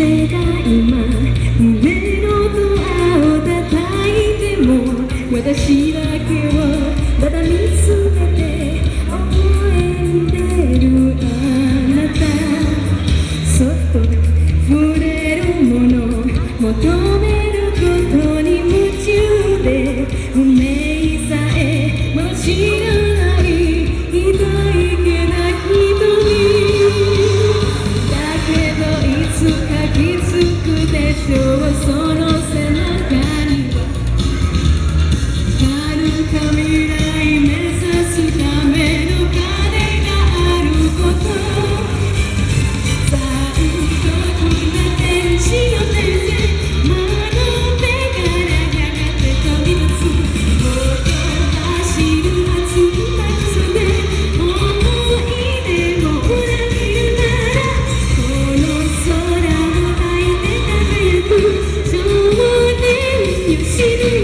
風が今胸のドアを叩いても私だけをただ見つめて応援でるあなた。外っ触れるもの求めることに夢中で pessoas são Baby.